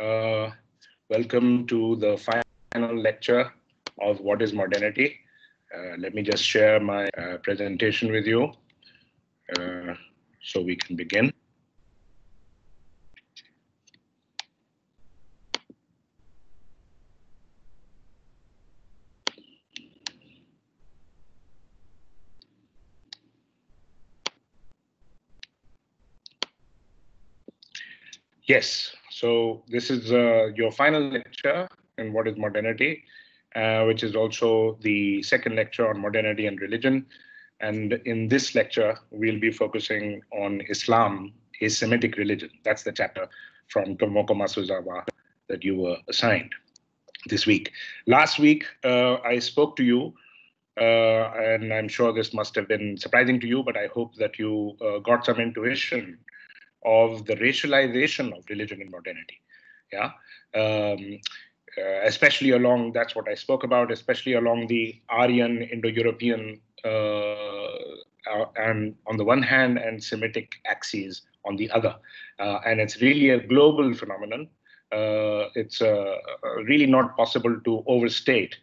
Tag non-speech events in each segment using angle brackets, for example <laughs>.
Uh, welcome to the final lecture of What is Modernity. Uh, let me just share my uh, presentation with you uh, so we can begin. Yes, so this is uh, your final lecture in What is Modernity, uh, which is also the second lecture on modernity and religion. And in this lecture, we'll be focusing on Islam, a Semitic religion. That's the chapter from Tomoko Masuzawa that you were assigned this week. Last week, uh, I spoke to you, uh, and I'm sure this must have been surprising to you, but I hope that you uh, got some intuition of the racialization of religion in modernity. Yeah. Um, uh, especially along, that's what I spoke about, especially along the Aryan Indo-European uh, uh, and on the one hand and Semitic axes on the other. Uh, and it's really a global phenomenon. Uh, it's uh, really not possible to overstate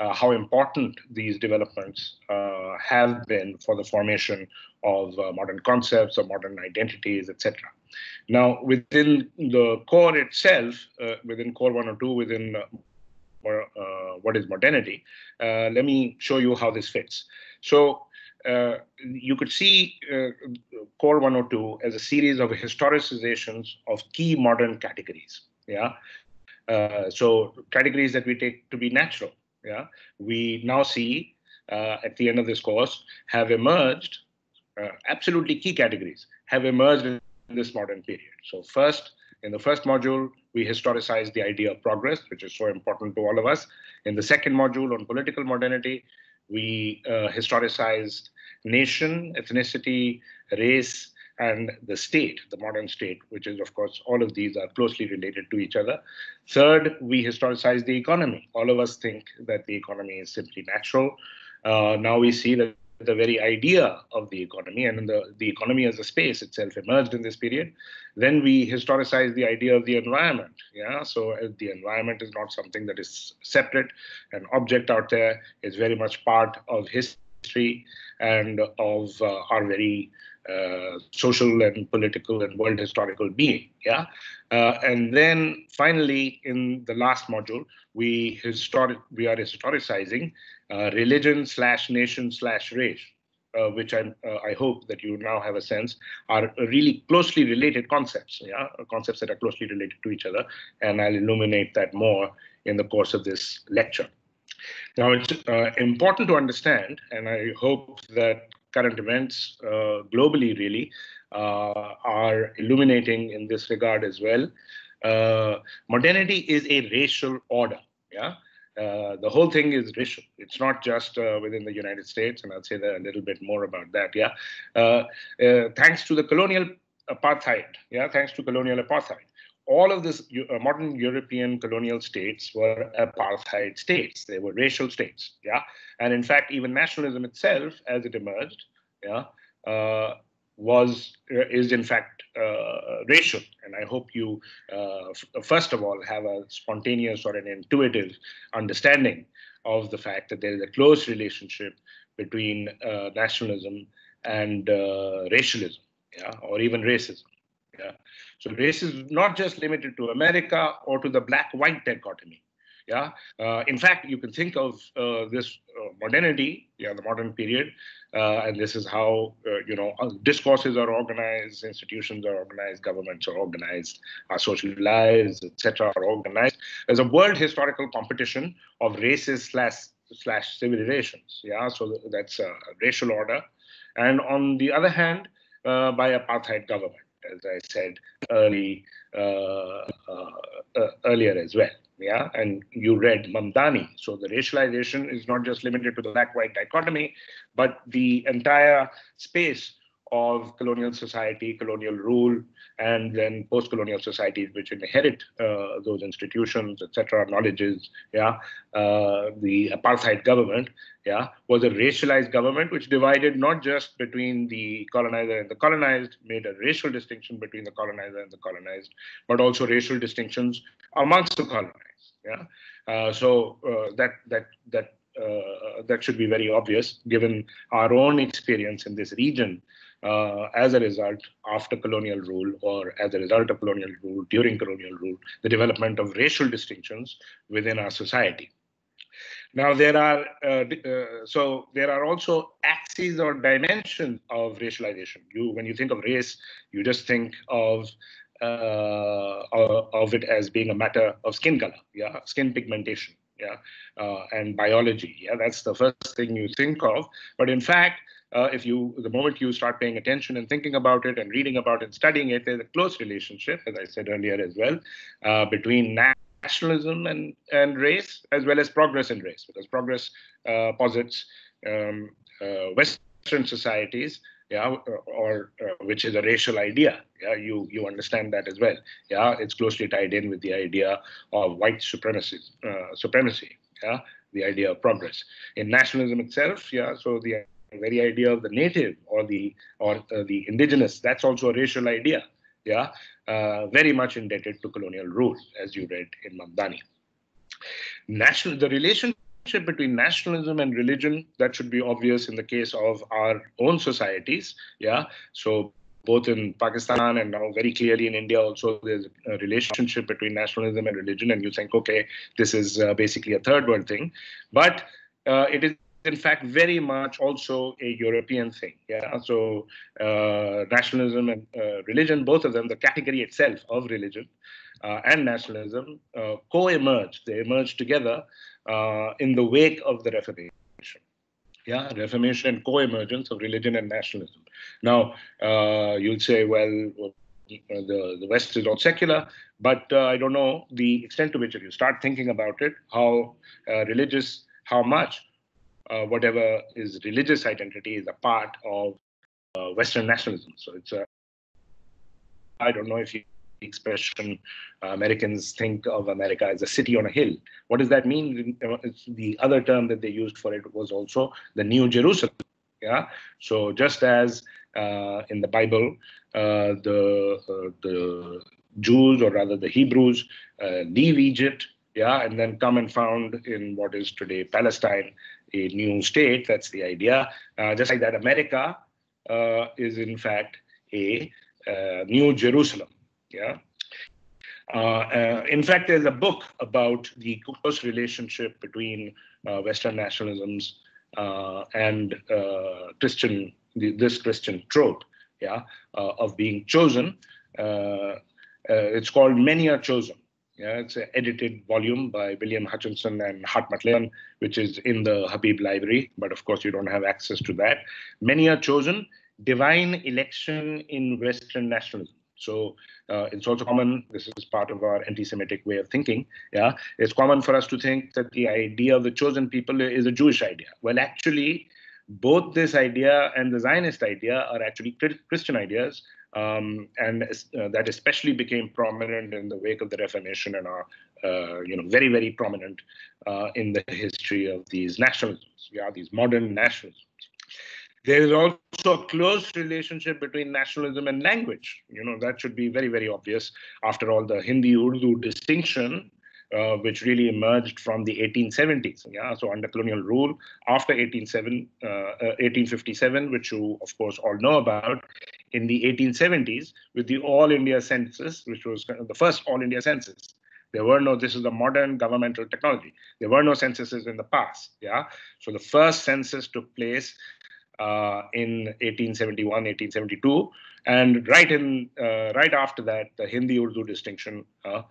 uh, how important these developments uh, have been for the formation of uh, modern concepts or modern identities, etc. Now, within the core itself, uh, within core 102, within uh, uh, what is modernity, let me show you how this fits. So you could see core 102 as a series of historicizations of key modern categories. Yeah. so categories that we take to be natural yeah, we now see uh, at the end of this course have emerged, uh, absolutely key categories have emerged in this modern period. So first, in the first module, we historicized the idea of progress, which is so important to all of us. In the second module on political modernity, we uh, historicized nation, ethnicity, race, and the state, the modern state, which is, of course, all of these are closely related to each other. Third, we historicize the economy. All of us think that the economy is simply natural. Uh, now we see that the very idea of the economy and the, the economy as a space itself emerged in this period. Then we historicize the idea of the environment. Yeah, so uh, the environment is not something that is separate, an object out there is very much part of history and of uh, our very uh, social and political and world historical being. Yeah, uh, and then finally in the last module we historic we are historicizing uh, religion slash nation slash race. Uh, which I, uh, I hope that you now have a sense are really closely related concepts, yeah, concepts that are closely related to each other, and I'll illuminate that more in the course of this lecture. Now, it's uh, important to understand, and I hope that current events uh, globally really uh, are illuminating in this regard as well. Uh, modernity is a racial order. Yeah. Uh, the whole thing is racial. It's not just uh, within the United States, and I'll say that a little bit more about that. Yeah, uh, thanks to the colonial apartheid. Yeah, thanks to colonial apartheid, all of this modern European colonial states were apartheid states. They were racial states. Yeah, and in fact, even nationalism itself, as it emerged, yeah, uh, was uh, is in fact uh, racial. And I hope you, uh, first of all, have a spontaneous or an intuitive understanding of the fact that there is a close relationship between uh, nationalism and uh, racialism, yeah, or even racism. So race is not just limited to America or to the black-white dichotomy. Yeah. Uh, in fact, you can think of uh, this uh, modernity, yeah, the modern period, uh, and this is how uh, you know uh, discourses are organized, institutions are organized, governments are organized, our social lives, etc., are organized. There's a world historical competition of races slash slash civilizations. Yeah. So that's a racial order, and on the other hand, by apartheid government as I said early uh, uh, earlier as well yeah, and you read Mamdani. So the racialization is not just limited to the black-white dichotomy, but the entire space of colonial society, colonial rule, and then post-colonial societies which inherit uh, those institutions, etc., knowledges, yeah, uh, the apartheid government, yeah, was a racialized government which divided not just between the colonizer and the colonized, made a racial distinction between the colonizer and the colonized, but also racial distinctions amongst the colonized, yeah. Uh, so uh, that that that uh, that should be very obvious given our own experience in this region uh, as a result after colonial rule or as a result of colonial rule during colonial rule, the development of racial distinctions within our society. Now there are uh, uh, so there are also axes or dimensions of racialization. You when you think of race, you just think of uh, of it as being a matter of skin color, yeah, skin pigmentation, yeah, uh, and biology. Yeah, that's the first thing you think of. But in fact, uh, if you the moment you start paying attention and thinking about it and reading about it and studying it there's a close relationship as i said earlier as well uh, between nationalism and and race as well as progress in race because progress uh, posits um, uh, western societies yeah or uh, which is a racial idea yeah you you understand that as well yeah it's closely tied in with the idea of white supremacy uh, supremacy yeah the idea of progress. In nationalism itself yeah so the very idea of the native or the or uh, the indigenous that's also a racial idea yeah uh, very much indebted to colonial rule as you read in mamdani. National the relationship between nationalism and religion that should be obvious in the case of our own societies yeah. So both in Pakistan and now very clearly in India also there's a relationship between nationalism and religion and you think okay this is uh, basically a third world thing. But uh, it is in fact very much also a European thing. Yeah, so uh, nationalism and uh, religion, both of them, the category itself of religion uh, and nationalism uh, co-emerged. They emerged together uh, in the wake of the Reformation. Yeah, Reformation and co-emergence of religion and nationalism. Now uh, you'll say, well, the, the West is all secular, but I don't know the extent to which if you start thinking about it, how religious, how much uh, whatever is religious identity is a part of uh, Western nationalism. So it's a, I don't know if you expression uh, Americans think of America as a city on a hill. What does that mean? The other term that they used for it was also the New Jerusalem. Yeah. So just as uh, in the Bible, uh, the uh, the Jews or rather the Hebrews leave Egypt, yeah, and then come and found in what is today Palestine a new state. That's the idea. Uh, just like that, America uh, is in fact a uh, New Jerusalem. Yeah. Uh, uh, in fact, there's a book about the close relationship between uh, Western nationalisms and Christian, this Christian trope, yeah, of being chosen. it's called Many Are Chosen yeah, it's an edited volume by William Hutchison and Hartmut Lehmann, which is in the Habib Library, but of course you don't have access to that. Many are chosen. Divine election in Western nationalism. So uh, it's also common, this is part of our anti-Semitic way of thinking, yeah, it's common for us to think that the idea of the chosen people is a Jewish idea. Well, actually, both this idea and the Zionist idea are actually Christian ideas um, and uh, that especially became prominent in the wake of the Reformation and are, uh, you know, very, very prominent uh, in the history of these nationalisms. Yeah, these modern nationalisms. There is also a close relationship between nationalism and language. You know, that should be very, very obvious. After all, the Hindi-Urdu distinction uh, which really emerged from the 1870s. Yeah, so under colonial rule after 1857, uh, uh which you of course all know about, in the 1870s with the All India Census, which was the first All India Census. There were no, this is a modern governmental technology. There were no censuses in the past. Yeah. So the first census took place uh, in 1871, 1872, and right in uh, right after that, the Hindi-Urdu distinction. Uh,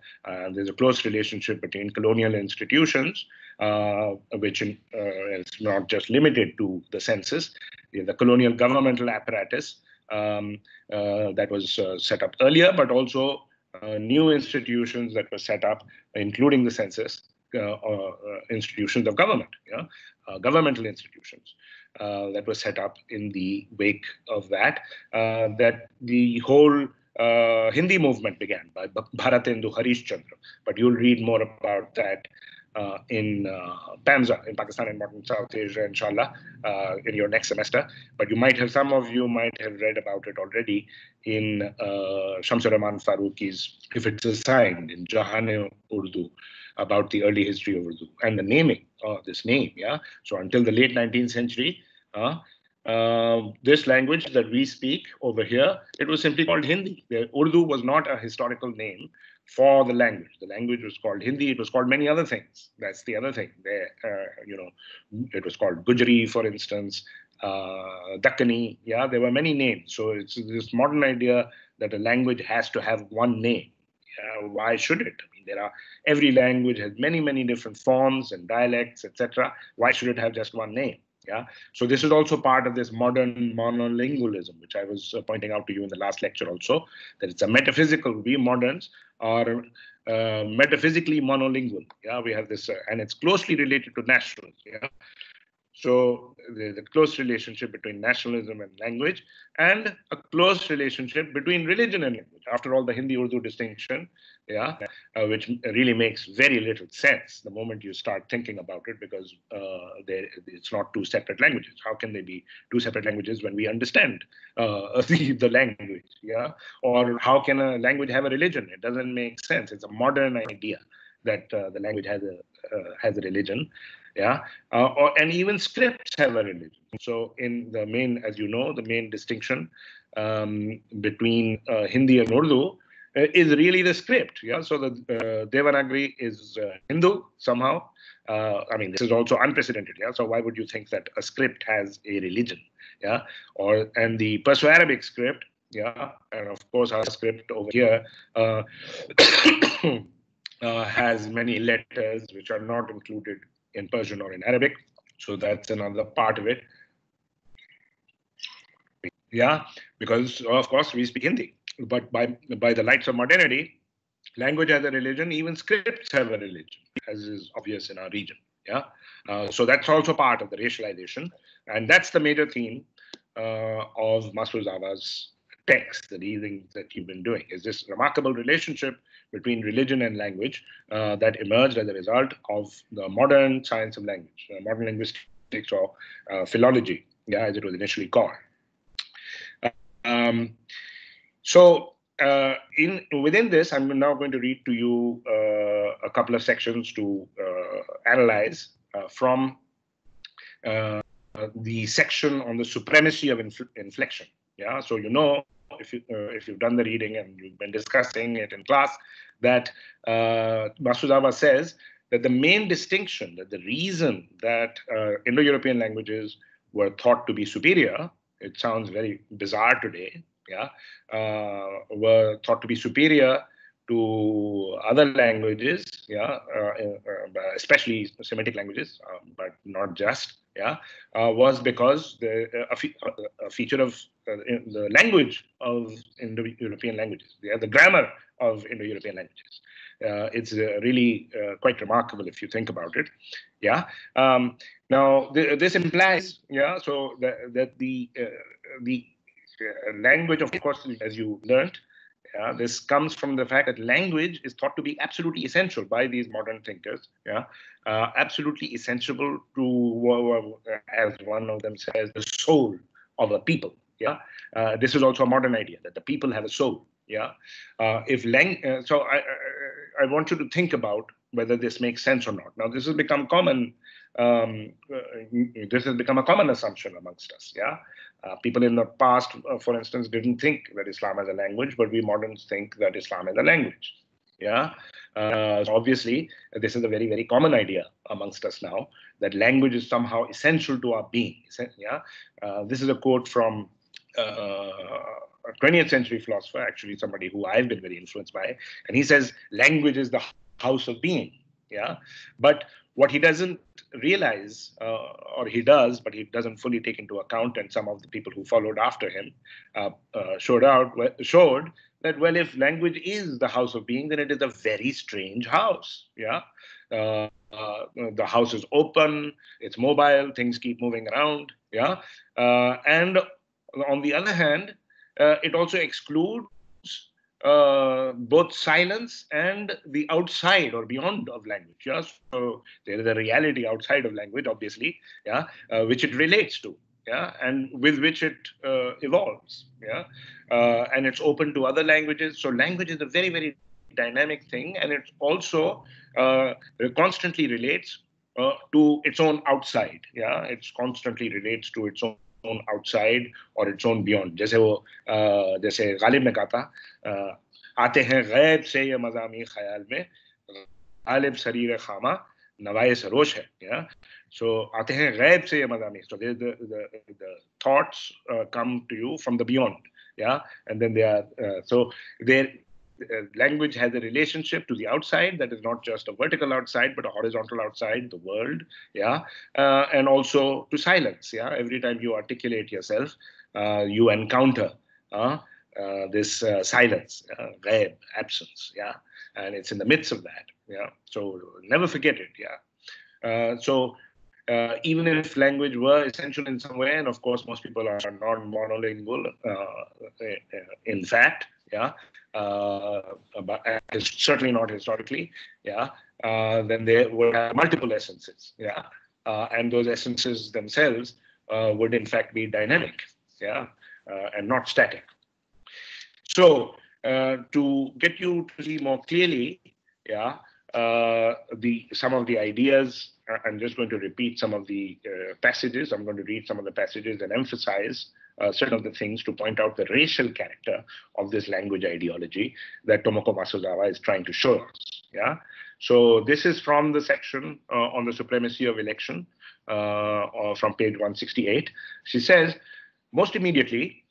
there's a close relationship between colonial institutions, uh, which uh, is not just limited to the census, the colonial governmental apparatus um, uh, that was uh, set up earlier, but also uh, new institutions that were set up, including the census, institutions of government, yeah, governmental institutions. That was set up in the wake of that, that the whole uh, Hindi movement began by Bharatendu Harish Chandra. But you'll read more about that uh, in uh, in Pakistan and Modern South Asia, inshallah, uh, in your next semester. But you might have, some of you might have read about it already in uh, Shamsur Rahman Farooqi's If It's Assigned in Jahan Urdu about the early history of Urdu and the naming of this name. Yeah. So until the late 19th century, uh, uh, this language that we speak over here, it was simply called Hindi. The Urdu was not a historical name for the language. The language was called Hindi. It was called many other things. That's the other thing. Uh, you know, it was called Gujri, for instance, uh. Yeah, there were many names. So it's this modern idea that a language has to have one name. Why should it? I mean, there are every language has many, many different forms and dialects, etc. Why should it have just one name? Yeah. So this is also part of this modern monolingualism, which I was uh, pointing out to you in the last lecture also, that it's a metaphysical, we moderns are uh, metaphysically monolingual. Yeah, we have this, uh, and it's closely related to nationals. Yeah. So the, the, close relationship between nationalism and language, and a close relationship between religion and language. After all, the Hindi-Urdu distinction, yeah, uh, which really makes very little sense the moment you start thinking about it, because uh, it's not two separate languages. How can they be two separate languages when we understand uh, <laughs> the, the language? Yeah, or how can a language have a religion? It doesn't make sense. It's a modern idea that uh, the language has a uh, has a religion yeah? Uh, or, and even scripts have a religion so in the main as you know the main distinction um, between uh, hindi and urdu uh, is really the script. Yeah? So the uh, devanagari is uh, hindu somehow. Uh, i mean this is also unprecedented. Yeah? So why would you think that a script has a religion? Yeah? Or and the perso-arabic script yeah? And of course our script over here uh, <coughs> has many letters which are not included in Persian or in Arabic. So that's another part of it. Yeah, because of course we speak Hindi, but by by the lights of modernity, language has a religion, even scripts have a religion, as is obvious in our region. Yeah, uh, so that's also part of the racialization, and that's the major theme uh, of Masuzawa's text, the reading that you've been doing, is this remarkable relationship between religion and language uh, that emerged as a result of the modern science of language, uh, modern linguistics or uh, philology, yeah, as it was initially called. Um, so uh, in within this, I'm now going to read to you uh, a couple of sections to uh, analyze from the section on the supremacy of infl inflection. Yeah, so you know if you uh, if you've done the reading and you've been discussing it in class, that uh, says that the main distinction, that the reason that uh, Indo-European languages were thought to be superior, it sounds very bizarre today, yeah, uh, were thought to be superior to other languages, yeah, uh, uh, especially Semitic languages, um, but not just, yeah, uh, was because the, a, fe a, feature of the language of Indo-European languages, the grammar of Indo-European languages. Uh, it's uh, really uh, quite remarkable if you think about it. Yeah. Um, now th this implies, yeah, so that, that the the language, of course, as you learned, yeah, this comes from the fact that language is thought to be absolutely essential by these modern thinkers. Yeah, uh, absolutely essential to, as one of them says, the soul of a people. Yeah, uh, this is also a modern idea that the people have a soul. Yeah, uh, if lang- uh, so I, I, I want you to think about whether this makes sense or not. Now this has become common. Um, uh, this has become a common assumption amongst us. Yeah, uh, people in the past, uh, for instance, didn't think that Islam is a language, but we moderns think that Islam is a language. Yeah. Uh, so obviously, this is a very, very common idea amongst us now that language is somehow essential to our being. Yeah. Uh, this is a quote from a 20th century philosopher, actually somebody who I've been very influenced by, and he says language is the house of being. Yeah. But what he doesn't realize, uh, or he does, but he doesn't fully take into account, and some of the people who followed after him uh, uh, showed out showed that well, if language is the house of being, then it is a very strange house. Yeah, uh, uh, the house is open, it's mobile, things keep moving around. Yeah, uh, and on the other hand, uh, it also excludes uh, both silence and the outside or beyond of language. Yeah, so there is a reality outside of language, obviously. Yeah, uh, which it relates to. Yeah, and with which it uh, evolves. Yeah, uh, and it's open to other languages. So language is a very very dynamic thing, and it also uh, constantly relates uh, to its own outside. Yeah, it constantly relates to its own own outside और its own beyond जैसे वो जैसे गालिब ने कहा था आते हैं गैब से ये मजामी ख्याल में गालिब शरीर खामा नवाए सरोश है या so आते हैं गैब से ये मजामी the thoughts uh, come to you from the beyond yeah and then they are uh, so uh, language has a relationship to the outside that is not just a vertical outside but a horizontal outside the world yeah? Uh, and also to silence yeah? Every time you articulate yourself uh, you encounter uh, uh, this uh, silence ghaib, absence yeah? And it's in the midst of that yeah? So never forget it yeah? So uh, even if language were essential in some way, and of course most people are non-monolingual uh, in fact, yeah, uh, but certainly not historically, yeah, uh, then they would have multiple essences, yeah, uh, and those essences themselves uh, would in fact be dynamic, yeah, uh, and not static. So uh, to get you to see more clearly, yeah, the some of the ideas. I'm just going to repeat some of the passages. I'm going to read some of the passages and emphasize uh, certain of the things to point out the racial character of this language ideology that Tomoko Masuzawa is trying to show us. Yeah. So this is from the section uh, on the supremacy of inflection uh, from page 168. She says, most immediately,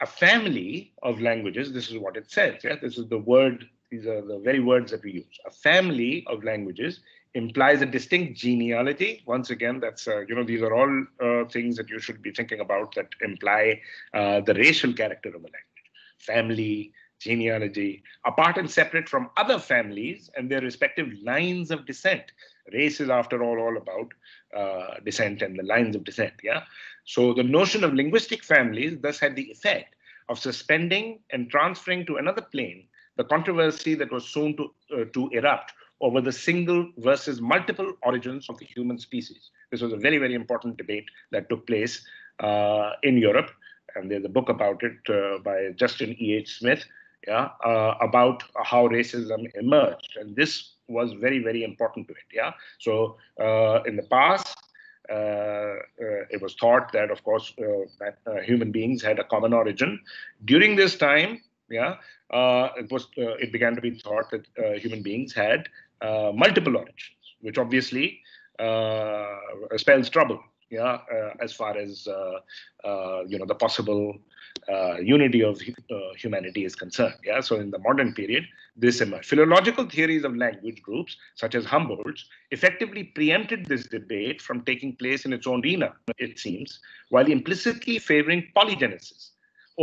a family of languages, this is what it says, yeah, this is the word, these are the very words that we use. A family of languages implies a distinct genealogy. Once again, that's, uh, you know, these are all uh, things that you should be thinking about that imply uh, the racial character of a language. Family, genealogy, apart and separate from other families and their respective lines of descent. Race is, after all, all about uh, descent and the lines of descent, yeah? So the notion of linguistic families thus had the effect of suspending and transferring to another plane the controversy that was soon to, uh, to erupt over the single versus multiple origins of the human species. This was a very, very important debate that took place uh, in Europe. And there's a book about it uh, by Justin E.H. Smith, yeah, uh, about how racism emerged. And this was very, very important to it. Yeah. So uh, in the past, uh, uh, it was thought that, of course, that human beings had a common origin. During this time, yeah, uh, it was uh, it began to be thought that uh, human beings had uh, multiple origins, which obviously uh, spells trouble. Yeah, uh, as far as you know, the possible unity of humanity is concerned. Yeah, so in the modern period, this emerged. Philological theories of language groups, such as Humboldt's, effectively preempted this debate from taking place in its own arena, it seems, while implicitly favoring polygenesis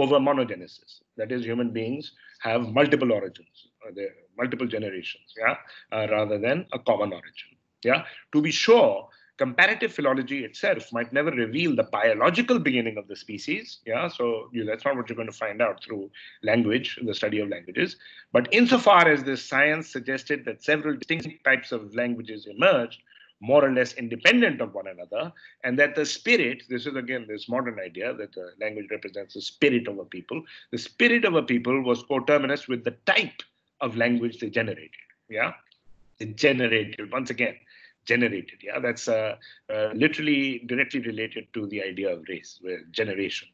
over monogenesis. That is, human beings have multiple origins. There multiple generations, yeah, uh, rather than a common origin. Yeah, to be sure, comparative philology itself might never reveal the biological beginning of the species. Yeah, so you, that's not what you're going to find out through language, the study of languages. But insofar as this science suggested that several distinct types of languages emerged, more or less independent of one another, and that the spirit, this is again this modern idea that the language represents the spirit of a people, the spirit of a people was coterminous with the type of language they generated. Yeah, they generated once again generated. Yeah, that's uh, uh, literally directly related to the idea of race, generation.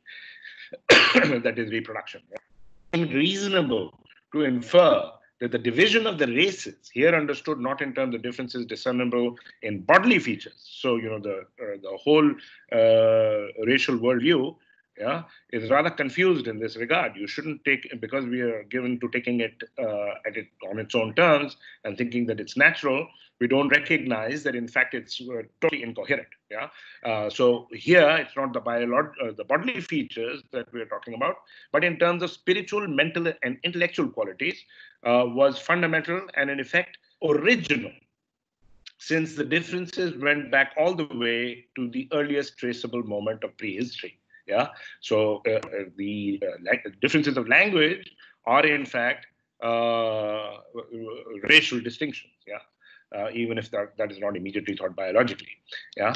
<coughs> that is reproduction. Yeah? Reasonable to infer that the division of the races here understood not in terms of differences discernible in bodily features. So you know the uh, the whole uh, racial worldview yeah, is rather confused in this regard. You shouldn't take because we are given to taking it uh, at it on its own terms and thinking that it's natural. We don't recognize that in fact it's uh, totally incoherent. Yeah. Uh, so here it's not the biolog- uh, the bodily features that we are talking about, but in terms of spiritual, mental, and intellectual qualities, uh, was fundamental and in effect original since the differences went back all the way to the earliest traceable moment of prehistory. Yeah. So uh, uh the uh, differences of language are in fact uh, racial distinctions. Yeah. Even if that, that is not immediately thought biologically. Yeah.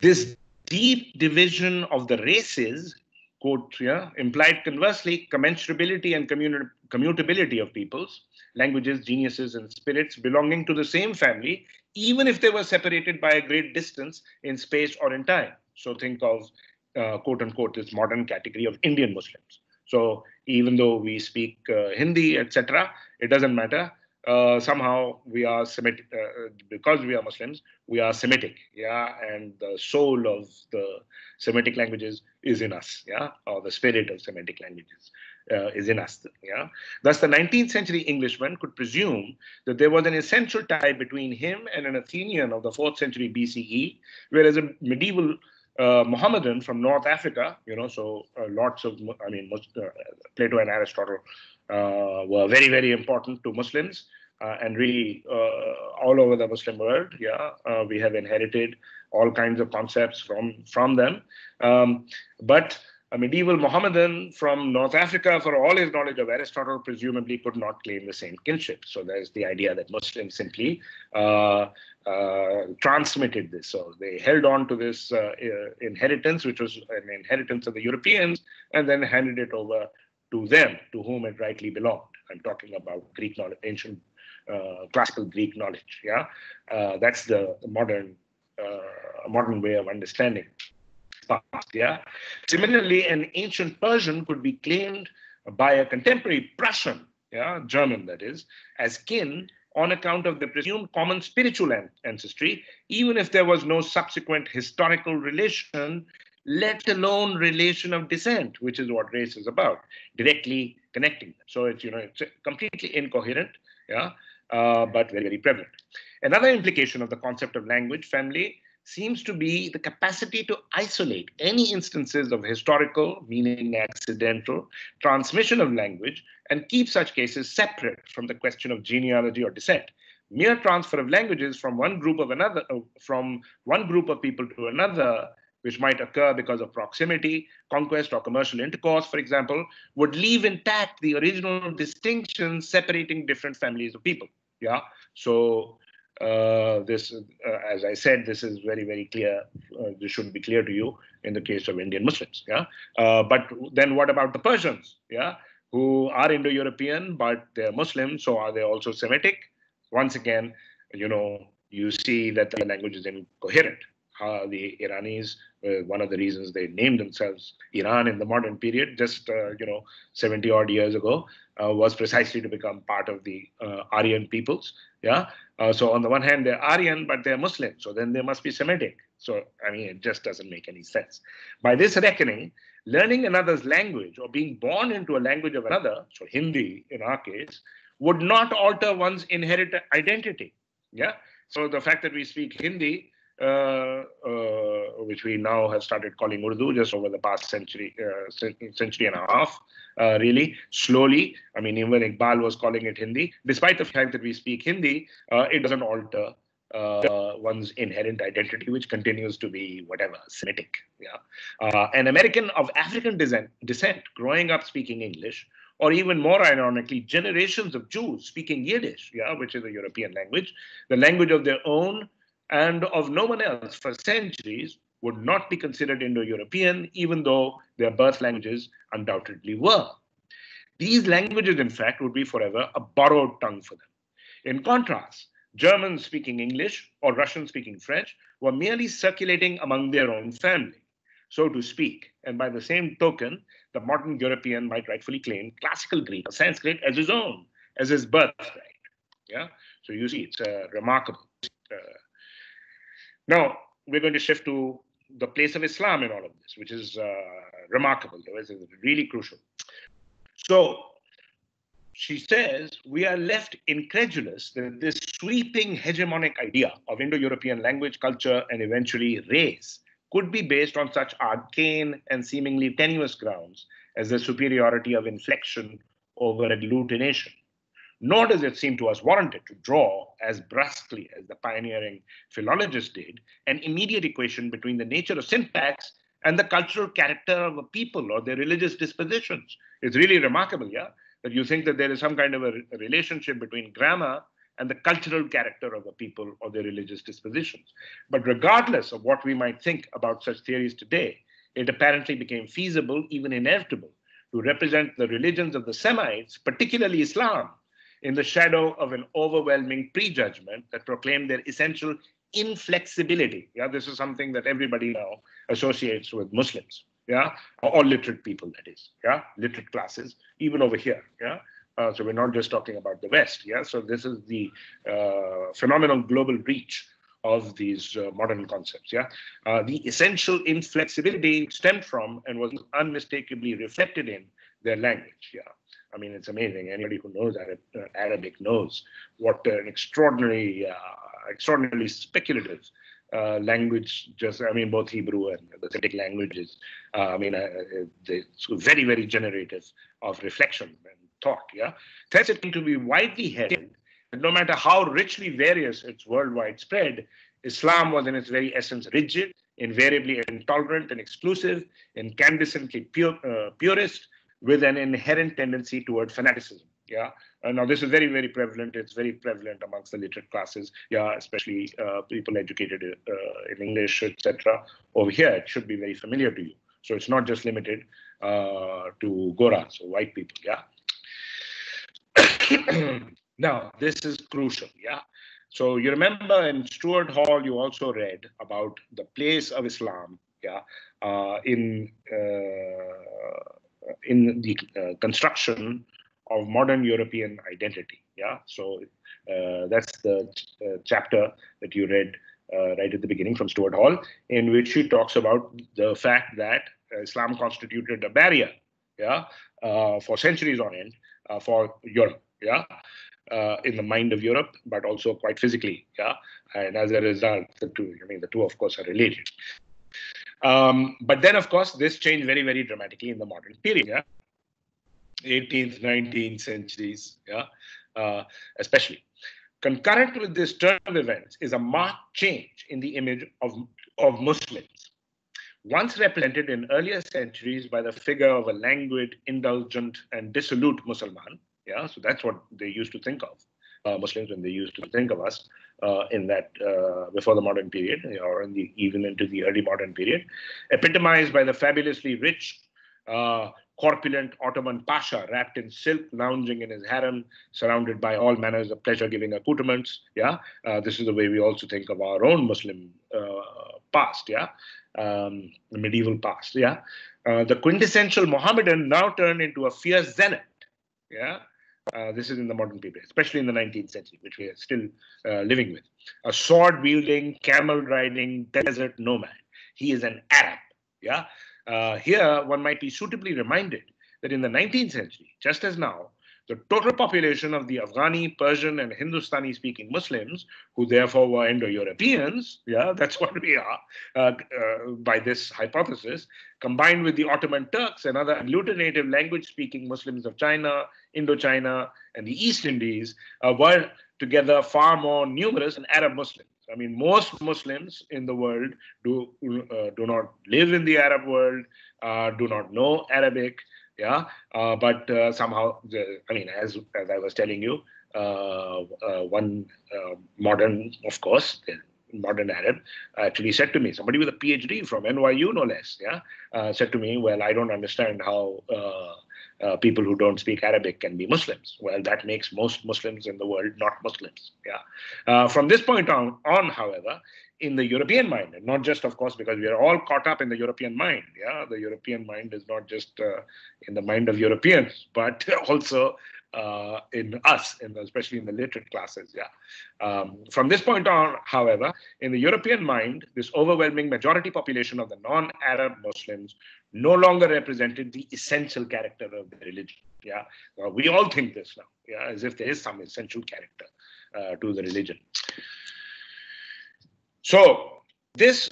This deep division of the races, quote, yeah, implied conversely commensurability and commutability of peoples, languages, geniuses, and spirits belonging to the same family, even if they were separated by a great distance in space or in time. So think of uh, quote unquote this modern category of Indian Muslims. So even though we speak uh, Hindi, etc., it doesn't matter. Uh, somehow we are Semitic uh, because we are Muslims. We are Semitic, yeah, and the soul of the Semitic languages is in us, yeah, or the spirit of Semitic languages uh, is in us, yeah. Thus, the 19th century Englishman could presume that there was an essential tie between him and an Athenian of the 4th century BCE, whereas a medieval uh, Mohammedan from North Africa, you know, so uh, lots of, I mean, most, uh, Plato and Aristotle uh, were very, very important to Muslims. Uh, and really, uh, all over the Muslim world, yeah, we have inherited all kinds of concepts from from them. Um, but a medieval Mohammedan from North Africa, for all his knowledge of Aristotle, presumably could not claim the same kinship. So there's the idea that Muslims simply uh, uh, transmitted this. So they held on to this uh, uh, inheritance, which was an inheritance of the Europeans, and then handed it over to them, to whom it rightly belonged. I'm talking about Greek knowledge, ancient uh, classical Greek knowledge. Yeah, uh, that's the modern modern way of understanding. Yeah. Similarly, an ancient Persian could be claimed by a contemporary Prussian, yeah, German that is, as kin on account of the presumed common spiritual ancestry, even if there was no subsequent historical relation, let alone relation of descent, which is what race is about, directly connecting. So it's you know it's completely incoherent, yeah, uh, but very very prevalent. Another implication of the concept of language family seems to be the capacity to isolate any instances of historical, meaning accidental, transmission of language and keep such cases separate from the question of genealogy or descent. Mere transfer of languages from one group of another, uh, from one group of people to another, which might occur because of proximity, conquest, or commercial intercourse, for example, would leave intact the original distinctions separating different families of people. Yeah. So uh, this, uh, as I said, this is very, very clear. Uh, this should be clear to you in the case of Indian Muslims. Yeah, uh, but then what about the Persians? Yeah, who are Indo-European but they're Muslim, so are they also Semitic? Once again, you know, you see that the language is incoherent. Uh, the Iranis, uh, one of the reasons they named themselves Iran in the modern period, just you know, 70 odd years ago, was precisely to become part of the Aryan peoples. Yeah, uh, so on the one hand, they're Aryan, but they're Muslim. So then they must be Semitic. So, I mean, it just doesn't make any sense. By this reckoning, learning another's language or being born into a language of another, so Hindi in our case, would not alter one's inherent identity. Yeah. So the fact that we speak Hindi uh, uh, which we now have started calling Urdu just over the past century, uh, century and a half, really slowly. I mean, even Iqbal was calling it Hindi. Despite the fact that we speak Hindi, it doesn't alter uh, one's inherent identity, which continues to be whatever Semitic. Yeah, uh, an American of African descent, descent, growing up speaking English, or even more ironically, generations of Jews speaking Yiddish, yeah, which is a European language, the language of their own and of no one else for centuries would not be considered Indo-European, even though their birth languages undoubtedly were. These languages, in fact, would be forever a borrowed tongue for them. In contrast, Germans speaking English or Russian speaking French were merely circulating among their own family, so to speak. And by the same token, the modern European might rightfully claim classical Greek or Sanskrit as his own, as his birthright. Yeah. So you see, it's uh, remarkable. Uh, now, we're going to shift to the place of Islam in all of this, which is uh, remarkable. This is really crucial. So she says we are left incredulous that this sweeping hegemonic idea of Indo-European language, culture, and eventually race could be based on such arcane and seemingly tenuous grounds as the superiority of inflection over agglutination nor does it seem to us warranted to draw, as brusquely as the pioneering philologist did, an immediate equation between the nature of syntax and the cultural character of a people or their religious dispositions. It's really remarkable, yeah, that you think that there is some kind of a, a relationship between grammar and the cultural character of a people or their religious dispositions. But regardless of what we might think about such theories today, it apparently became feasible, even inevitable, to represent the religions of the Semites, particularly Islam, in the shadow of an overwhelming prejudgment that proclaimed their essential inflexibility. Yeah, this is something that everybody now associates with Muslims. Yeah, all literate people, that is. Yeah, literate classes, even over here. Yeah. Uh, so we're not just talking about the West. Yeah. So this is the uh, phenomenal global reach of these uh, modern concepts. Yeah. Uh, the essential inflexibility stemmed from and was unmistakably reflected in their language. Yeah. I mean, it's amazing. Anybody who knows uh, Arabic knows what an extraordinary, uh, extraordinarily speculative uh, language. Just, I mean, both Hebrew and the Semitic languages. Uh, I mean, uh, it's very, very generative of reflection and thought. Yeah, thus it to be widely held. No matter how richly various its worldwide spread, Islam was in its very essence rigid, invariably intolerant and exclusive, incandescently pure, uh, purist, with an inherent tendency toward fanaticism. Yeah. Uh, now this is very, very prevalent. It's very prevalent amongst the literate classes. Yeah, especially uh, people educated uh, in English, etc. Over here, it should be very familiar to you. So it's not just limited uh, to Gora, so white people. Yeah. <coughs> now this is crucial. Yeah. So you remember in Stuart Hall, you also read about the place of Islam. Yeah. Uh, in uh, in the uh, construction of modern European identity. Yeah, so uh, that's the uh, chapter that you read right at the beginning from Stuart Hall, in which he talks about the fact that Islam constituted a barrier, yeah, for centuries on end for Europe. Yeah, uh, in the mind of Europe, but also quite physically. Yeah, and as a result, the two, I mean, the two, of course, are related. Um, but then, of course, this changed very, very dramatically in the modern period. Yeah? 18th, 19th centuries, yeah, uh, especially. Concurrent with this turn of events is a marked change in the image of, of Muslims. Once represented in earlier centuries by the figure of a languid, indulgent, and dissolute Muslim, yeah, so that's what they used to think of Muslims when they used to think of us uh, in that uh, before the modern period or in the even into the early modern period, epitomized by the fabulously rich, uh, corpulent Ottoman pasha wrapped in silk, lounging in his harem, surrounded by all manners of pleasure-giving accoutrements. Yeah, uh, this is the way we also think of our own Muslim uh, past. Yeah, um, the medieval past. Yeah, the quintessential Mohammedan now turned into a fierce zenith. Yeah, uh, this is in the modern period, especially in the 19th century, which we are still uh, living with. A sword wielding, camel riding, desert nomad. He is an Arab. Yeah. Uh, here, one might be suitably reminded that in the 19th century, just as now, the total population of the Afghani, Persian, and Hindustani speaking Muslims, who therefore were Indo Europeans, yeah, that's what we are uh, uh, by this hypothesis, combined with the Ottoman Turks and other agglutinative language speaking Muslims of China, Indochina, and the East Indies, uh, were together far more numerous than Arab Muslims. I mean, most Muslims in the world do uh, do not live in the Arab world, uh, do not know Arabic, yeah uh, but uh, somehow the, i mean as as i was telling you uh, uh one uh, modern of course modern arab actually said to me somebody with a phd from nyu no less yeah uh, said to me well i don't understand how people who don't speak arabic can be muslims. Well that makes most muslims in the world not muslims yeah. From this point on on however in the European mind, and not just, of course, because we are all caught up in the European mind. Yeah, the European mind is not just uh, in the mind of Europeans, but <laughs> also uh, in us, in the, especially in the literate classes. Yeah. Um, from this point on, however, in the European mind, this overwhelming majority population of the non-Arab Muslims no longer represented the essential character of the religion. Yeah. Uh, we all think this now. Yeah, as if there is some essential character uh, to the religion. So this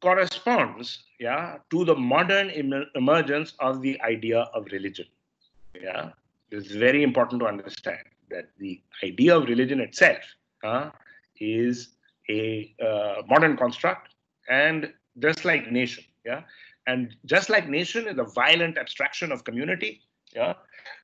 corresponds, yeah, to the modern em- emergence of the idea of religion. Yeah, it's very important to understand that the idea of religion itself uh, is a uh, modern construct, and just like nation, yeah, and just like nation is a violent abstraction of community, yeah.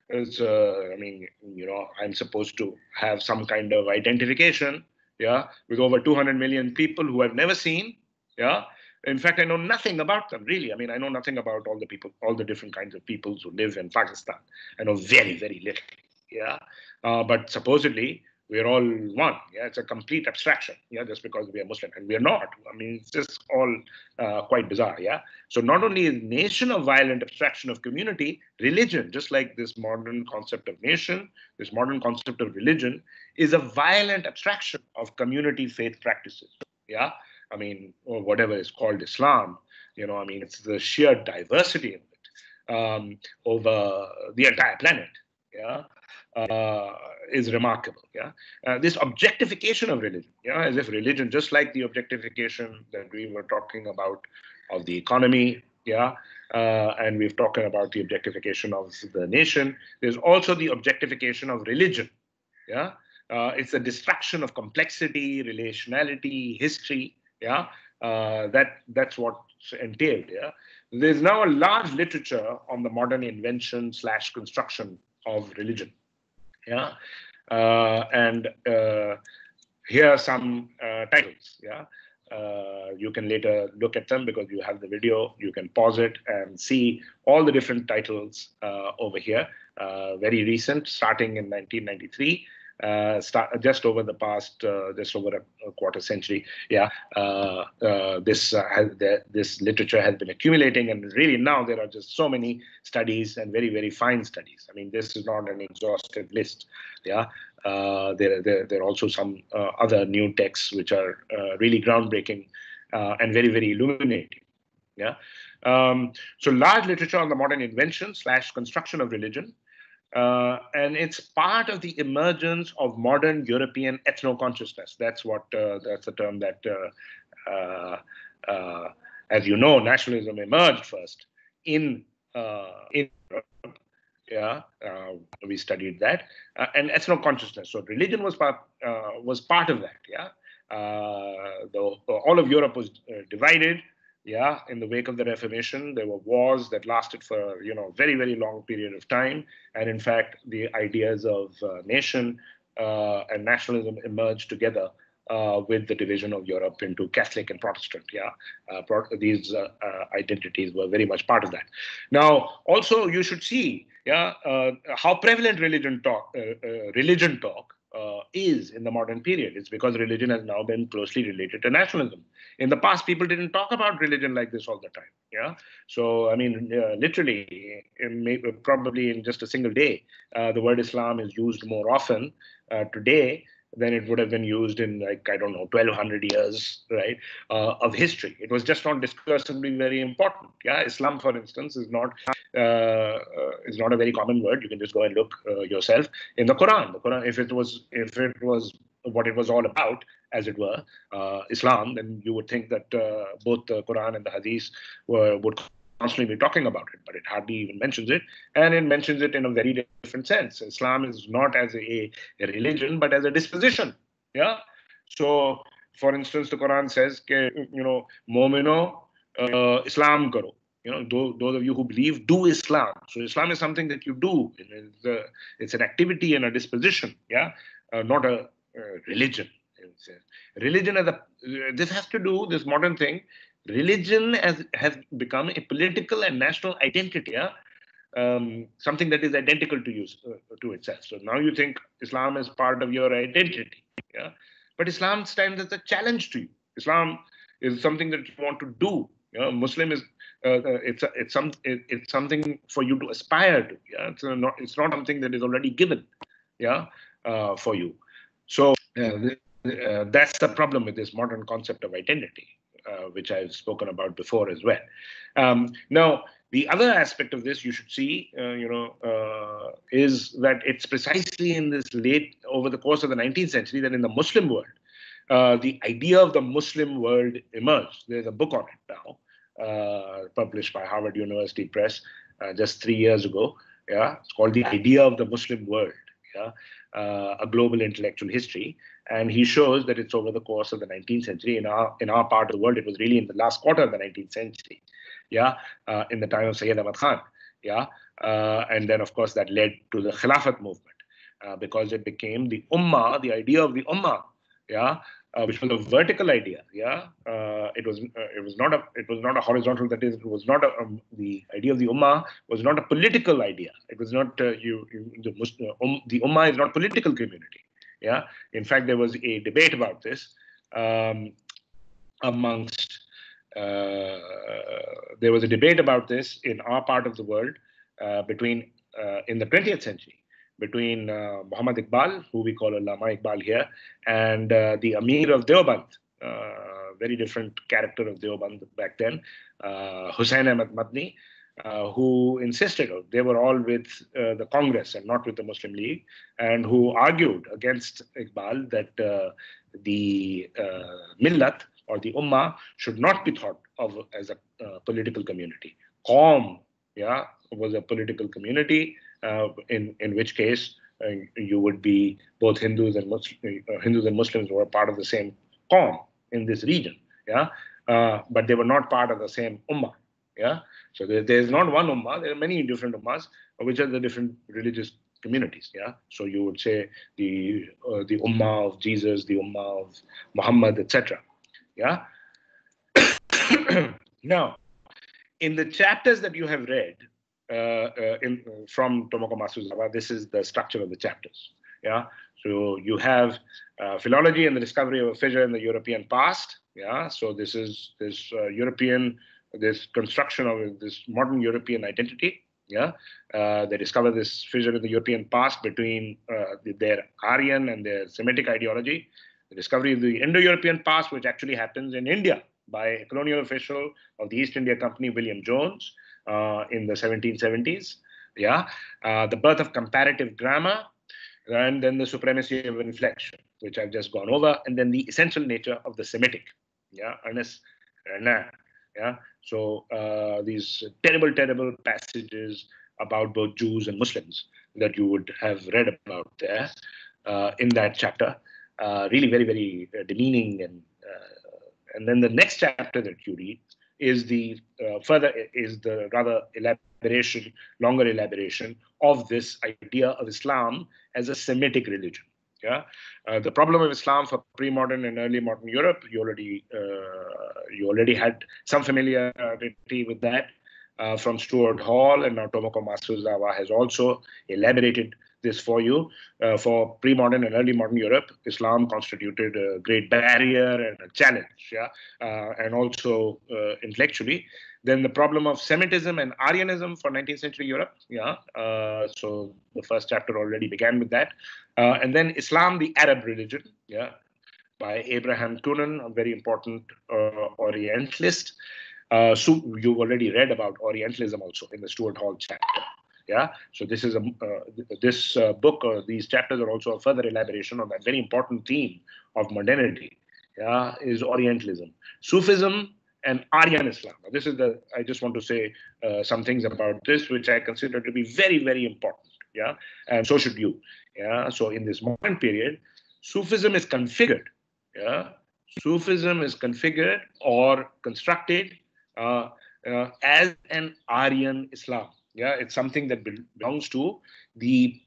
It's, uh, I mean, you know, I'm supposed to have some kind of identification, yeah, with over 200 million people who I've never seen, yeah, in fact, I know nothing about them, really. I mean, I know nothing about all the people, all the different kinds of peoples who live in Pakistan. I know very, very little. Yeah. Uh, but supposedly, we're all one. Yeah. It's a complete abstraction. Yeah. Just because we are Muslim. And we're not. I mean, it's just all uh, quite bizarre. Yeah. So not only is nation a violent abstraction of community, religion, just like this modern concept of nation, this modern concept of religion, is a violent abstraction of community faith practices. Yeah. I mean, or whatever is called Islam, you know, I mean, it's the sheer diversity of it um, over the entire planet, yeah, uh, is remarkable, yeah. Uh, this objectification of religion, yeah, as if religion, just like the objectification that we were talking about of the economy, yeah, uh, and we've talked about the objectification of the nation, there's also the objectification of religion, yeah. Uh, it's a destruction of complexity, relationality, history, yeah, uh, that that's what's entailed. Yeah, there's now a large literature on the modern invention slash construction of religion. Yeah, uh, and uh, here are some uh, titles. Yeah. You can later look at them because you have the video. You can pause it and see all the different titles over here. very recent, starting in 1993 uh, start, just over the past, uh, just over a, a, quarter century, yeah, uh, uh this uh, has, the, this literature has been accumulating, and really now there are just so many studies and very very fine studies. I mean, this is not an exhaustive list, yeah. Uh, there, there, there are also some other new texts which are really groundbreaking and very very illuminating, yeah. Um, so large literature on the modern invention slash construction of religion, uh, and it's part of the emergence of modern European ethno-consciousness. That's what uh, that's the term that, uh, uh, uh as you know, nationalism emerged first in in Europe. Yeah, we studied that, and ethno-consciousness. So religion was part was part of that. Yeah, all of Europe was divided yeah in the wake of the reformation there were wars that lasted for you know very very long period of time and in fact the ideas of uh, nation uh, and nationalism emerged together uh, with the division of Europe into Catholic and Protestant. Yeah, uh, these uh, uh, identities were very much part of that. Now, also you should see, yeah, how prevalent religion talk, religion talk uh, is in the modern period. It's because religion has now been closely related to nationalism. In the past, people didn't talk about religion like this all the time. Yeah. So, I mean, uh, literally, in probably in just a single day, uh, the word Islam is used more often uh, today than it would have been used in like I don't know 1200 years right uh, of history. It was just not discursively very important. Yeah, Islam, for instance, is not is not a very common word. You can just go and look uh, yourself in the Quran. The Quran, if it was if it was what it was all about, as it were, uh, Islam, then you would think that uh, both the Quran and the Hadith were, would constantly be talking about it, but it hardly even mentions it. And it mentions it in a very different sense. Islam is not as a, a religion, but as a disposition. Yeah. So, for instance, the Quran says, you know, momino uh, Islam karo. You know, those, those of you who believe, do Islam. So Islam is something that you do. It's, a, it's an activity and a disposition. Yeah, uh, not a uh, religion. Religion as a this has to do this modern thing religion has, has become a political and national identity, yeah? um, something that is identical to you, uh, to itself. So now you think Islam is part of your identity, yeah? But Islam stands as a challenge to you. Islam is something that you want to do. You know, Muslim is Uh, it's a, it's some it, it's something for you to aspire to. Yeah, it's not it's not something that is already given. Yeah, uh, for you. So uh, that's the problem with this modern concept of identity, uh, which I've spoken about before as well. Um, now, the other aspect of this you should see, uh, you know, uh, is that it's precisely in this late, over the course of the 19th century, that in the Muslim world, uh, the idea of the Muslim world emerged. There's a book on it now, uh, published by Harvard University Press just three years ago. Yeah, it's called The Idea of the Muslim World. Yeah, a global intellectual history and he shows that it's over the course of the 19th century. In our in our part of the world, it was really in the last quarter of the 19th century, yeah, uh, in the time of Sayyid Ahmad Khan, yeah, uh, and then of course that led to the Khilafat movement uh, because it became the Ummah, the idea of the Ummah, yeah, uh, which was a vertical idea. Yeah, uh, it was uh, it was not a it was not a horizontal. That is, it was not a um, the idea of the ummah was not a political idea. It was not you, you the Muslim, um, the ummah is not political community. Yeah, in fact, there was a debate about this um, amongst. Uh, there was a debate about this in our part of the world uh, between uh, in the 20th century between uh, Muhammad Iqbal, who we call Allama Iqbal here, and uh, the Amir of Deoband, uh, very different character of Deoband back then, Hussain Ahmad Madni, uh, who insisted, they were all with uh, the Congress and not with the Muslim League, and who argued against Iqbal that uh, the millat or the ummah should not be thought of as a political community. Qawm, yeah, was a political community, in, in which case you would be both Hindus and Muslim, Hindus and Muslims were part of the same qawm in this region, yeah, uh, but they were not part of the same ummah. Yeah. So there, there's not one ummah. There are many different ummahs, which are the different religious communities. Yeah. So you would say the uh, the ummah of Jesus, the ummah of Muhammad, etc. Yeah. <coughs> now, in the chapters that you have read uh, uh, in, from Tomoko Masuzawa, this is the structure of the chapters. Yeah. So you have uh, philology and the discovery of a fissure in the European past. Yeah. So this is this uh, European this construction of this modern European identity. Yeah, uh, they discover this fissure in the European past between uh, their Aryan and their Semitic ideology. The discovery of the Indo-European past, which actually happens in India by a colonial official of the East India Company, William Jones, uh, in the 1770s. Yeah, uh, the birth of comparative grammar, and then the supremacy of inflection, which I've just gone over, and then the essential nature of the Semitic. Yeah, Ernest Renan yeah, so uh, these terrible, terrible passages about both Jews and Muslims that you would have read about there uh, in that chapter, uh, really very, very uh, demeaning. And and then the next chapter that you read is the uh, further is the rather elaboration, longer elaboration of this idea of Islam as a Semitic religion. Yeah, uh, the problem of Islam for pre-modern and early modern Europe, you already uh, you already had some familiarity with that uh, from Stuart Hall, and now Tomoko Masuzawa has also elaborated this for you. Uh, for pre-modern and early modern Europe, Islam constituted a great barrier and a challenge, yeah, uh, and also uh, intellectually. Then the problem of Semitism and Aryanism for 19th century Europe. Yeah. Uh, so the first chapter already began with that. Uh, and then Islam, the Arab religion. Yeah. By Abraham Kuenen, a very important uh, Orientalist. So you've already read about Orientalism also in the Stuart Hall chapter. Yeah. So this is a uh, this uh, book. these chapters are also a further elaboration on that very important theme of modernity. Yeah, is Orientalism. Sufism and Aryan Islam. Now, this is the, I just want to say uh, some things about this, which I consider to be very, very important. Yeah. And so should you. Yeah. So in this modern period, Sufism is configured. Yeah. Sufism is configured or constructed uh, uh, as an Aryan Islam. Yeah. It's something that belongs to the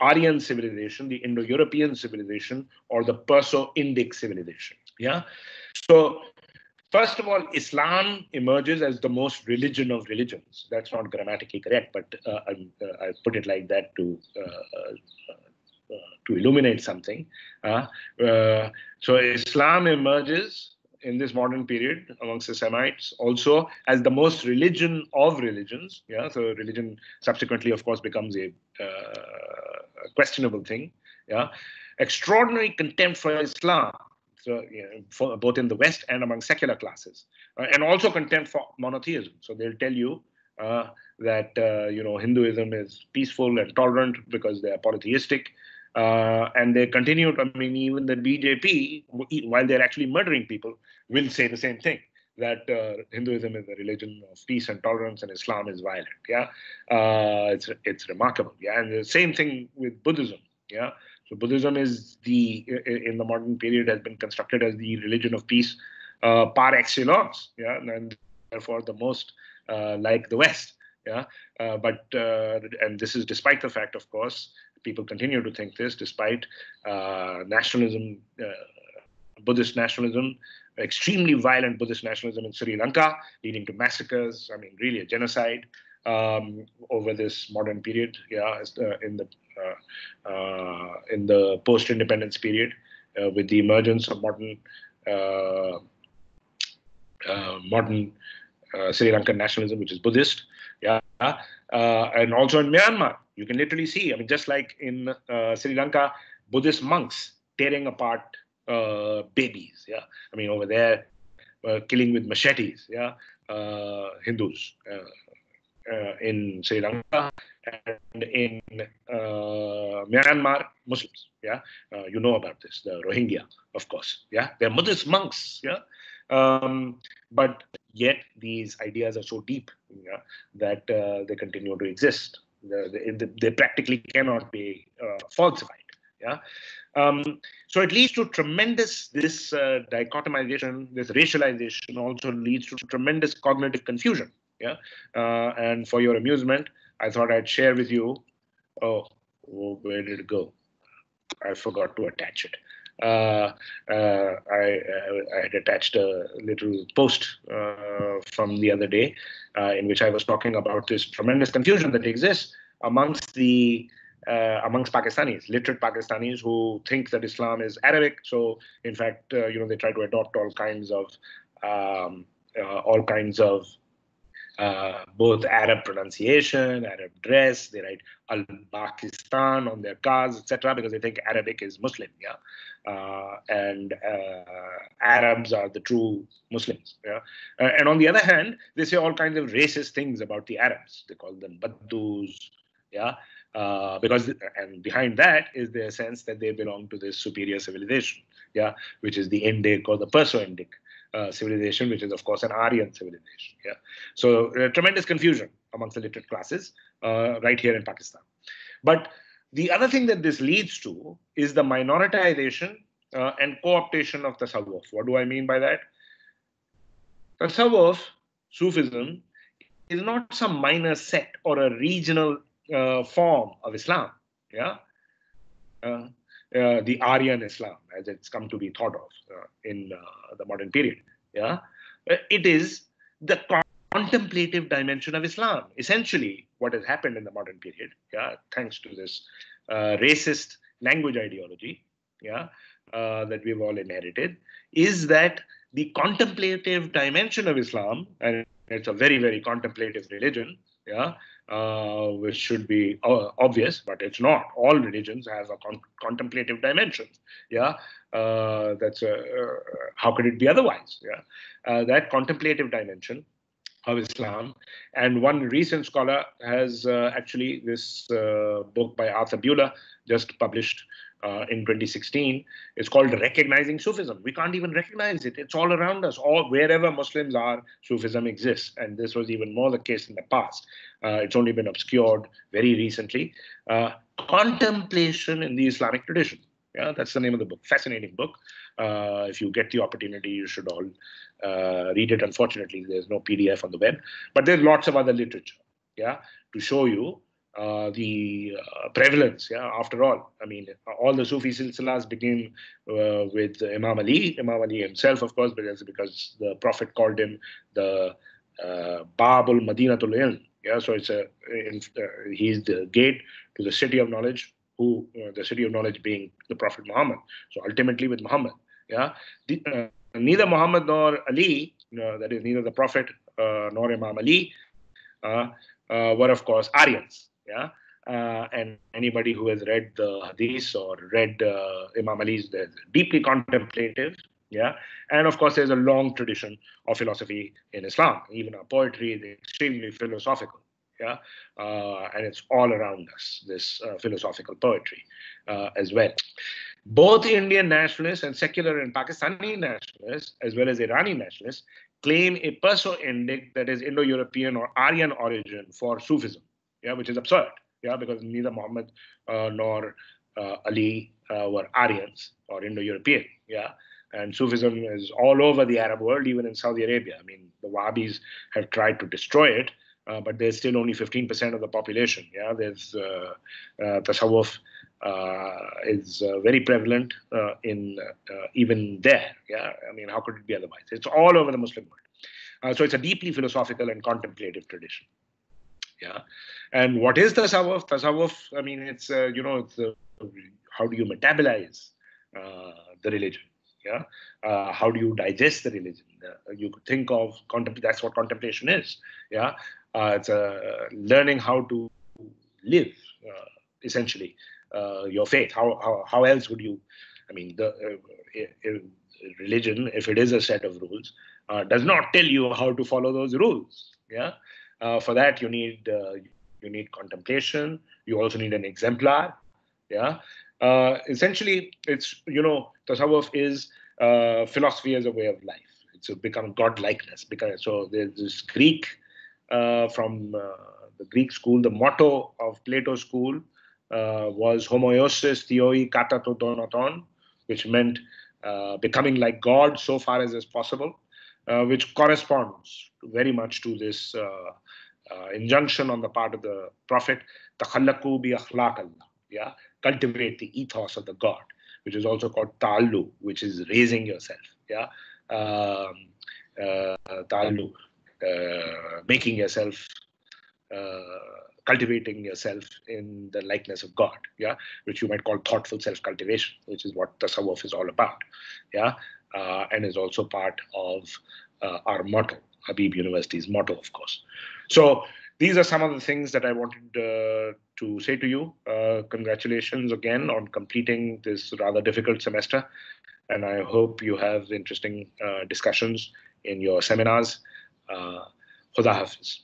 Aryan civilization, the Indo-European civilization, or the Perso-Indic civilization. Yeah. So First of all, Islam emerges as the most religion of religions. That's not grammatically correct, but uh, uh, I put it like that to uh, uh, uh to illuminate something. Uh, so Islam emerges in this modern period amongst the Semites, also as the most religion of religions. Yeah, so religion subsequently, of course, becomes a uh, questionable thing. Yeah, extraordinary contempt for Islam. So, you know, for, both in the West and among secular classes, uh, and also contempt for monotheism. So they'll tell you uh, that uh, you know Hinduism is peaceful and tolerant because they are polytheistic, uh, and they continue. To, I mean, even the BJP, while they're actually murdering people, will say the same thing that uh, Hinduism is a religion of peace and tolerance, and Islam is violent. Yeah, uh, it's it's remarkable. Yeah, and the same thing with Buddhism. Yeah, so Buddhism is the in the modern period has been constructed as the religion of peace uh, par excellence. Yeah, and therefore the most uh, like the West. Yeah, uh, but and this is despite the fact, of course, people continue to think this despite uh, nationalism, uh, Buddhist nationalism, extremely violent Buddhist nationalism in Sri Lanka, leading to massacres. I mean, really a genocide um, over this modern period. Yeah, uh, in the uh, uh, in the post-independence period, uh, with the emergence of modern modern Sri Lankan nationalism, which is Buddhist. Yeah, and also in Myanmar, you can literally see, I mean, just like in uh, Sri Lanka, Buddhist monks tearing apart uh, babies. Yeah, I mean, over there, uh, killing with machetes. Yeah, uh, Hindus uh, uh, in Sri Lanka and in Myanmar, Muslims. Yeah, you know about this, the Rohingya, of course. Yeah, they're Buddhist monks. Yeah. Um, but yet these ideas are so deep yeah, that they continue to exist. The, the, they practically cannot be uh, falsified. Yeah. Um, so it leads to tremendous this uh, dichotomization, this racialization also leads to tremendous cognitive confusion. Yeah. Uh, and for your amusement, I thought I'd share with you. Oh where did it go? I forgot to attach it. Uh, uh, I, I, had attached a little post uh, from the other day in which I was talking about this tremendous confusion that exists amongst the uh, amongst Pakistanis, literate Pakistanis who think that Islam is Arabic. So, in fact, uh, you know, they try to adopt all kinds of um, uh, all kinds of uh, both Arab pronunciation, Arab dress. They write Al Pakistan on their cars, etc., because they think Arabic is Muslim. Yeah, uh, and uh, Arabs are the true Muslims. Yeah, uh, and on the other hand, they say all kinds of racist things about the Arabs. They call them Baddus. Yeah, uh, because and behind that is their sense that they belong to this superior civilization. Yeah, which is the Indic or the Perso-Indic uh, civilization, which is of course an Aryan civilization. Yeah, so uh, tremendous confusion amongst the literate classes uh, right here in Pakistan. But the other thing that this leads to is the minoritization uh, and co-optation of the tasawwuf. What do I mean by that? The Tasawwuf, Sufism, is not some minor sect or a regional uh, form of Islam. Yeah. Uh, uh, the Aryan Islam, as it's come to be thought of uh, in uh, the modern period. Yeah, uh, it is the contemplative dimension of Islam. Essentially, what has happened in the modern period, yeah, thanks to this racist language ideology, yeah, that we've all inherited, is that the contemplative dimension of Islam, and it's a very, very contemplative religion, yeah, uh, which should be uh, obvious, but it's not. All religions have a con- contemplative dimension. Yeah, uh, that's a, uh, how could it be otherwise? Yeah, uh, that contemplative dimension of Islam. And one recent scholar has uh, actually this book by Arthur Buehler just published uh, in 2016. It's called Recognizing Sufism. We can't even recognize it. It's all around us. All wherever Muslims are, Sufism exists, and this was even more the case in the past. Uh, it's only been obscured very recently. Uh, contemplation in the Islamic tradition. Yeah, that's the name of the book. Fascinating book. Uh, if you get the opportunity, you should all uh, read it. Unfortunately, there's no PDF on the web, but there's lots of other literature. Yeah, to show you uh, the uh, prevalence. Yeah, after all, I mean, all the Sufi silsilas begin uh, with Imam Ali. Imam Ali himself, of course, because because the Prophet called him the uh, Babul Madinatul Ilm. Yeah, so it's a in, uh, he's the gate to the city of knowledge. Who the city of knowledge being the Prophet Muhammad. So ultimately, with Muhammad, yeah, the, neither Muhammad nor Ali, that is neither the Prophet nor Imam Ali, were of course Aryans. Yeah. Uh, and anybody who has read the hadith or read uh, Imam Ali's, deeply contemplative. Yeah, and of course, there's a long tradition of philosophy in Islam. Even our poetry is extremely philosophical. Yeah, uh, and it's all around us. This uh, philosophical poetry uh, as well. Both Indian nationalists and secular and Pakistani nationalists, as well as Irani nationalists, claim a Perso-Indic, that is Indo-European or Aryan origin for Sufism. Yeah, which is absurd yeah, because neither Muhammad uh, nor uh, Ali uh, were Aryans or Indo-European, yeah. And Sufism is all over the Arab world, even in Saudi Arabia. I mean, the Wahhabis have tried to destroy it, uh, but there's still only 15% of the population. Yeah, there's uh, uh, tasawwuf is very prevalent in even there. Yeah, I mean, how could it be otherwise? It's all over the Muslim world. so it's a deeply philosophical and contemplative tradition. Yeah. And what is the tasawwuf? Tasawwuf, I mean, it's, uh, you know, it's uh, how do you metabolize uh, the religion? Yeah. Uh, how do you digest the religion? Uh, you could think of, contem- that's what contemplation is. Yeah. Uh, it's learning how to live, essentially, your faith. How, how, how else would you, I mean, the religion, if it is a set of rules, does not tell you how to follow those rules. Yeah. Uh, for that, you need uh, you need contemplation. You also need an exemplar. Yeah. Uh, essentially, it's you know, tasawwuf is uh, philosophy as a way of life. It's a become godlikeness. Because so there's this Greek uh, from uh, the Greek school. The motto of Plato's school was homoiosis theoi kata to dynaton, which meant becoming like God so far as is possible. Uh, which corresponds very much to this uh, injunction on the part of the Prophet, bi akhlaq Allah, yeah, cultivate the ethos of the God, which is also called ta'allu, which is raising yourself, yeah, um, uh, ta'allu, uh, making yourself, uh, cultivating yourself in the likeness of God, yeah, which you might call thoughtful self-cultivation, which is what the tasawwuf is all about, yeah, uh, and is also part of uh, our motto, Habib University's motto, of course. So these are some of the things that I wanted uh, to say to you. Uh, congratulations again on completing this rather difficult semester. And I hope you have interesting uh, discussions in your seminars. Uh, Khuda Hafiz.